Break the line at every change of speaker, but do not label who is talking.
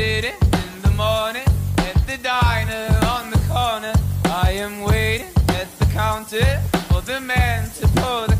sitting in the morning at the diner on the corner. I am waiting at the counter for the man to pour the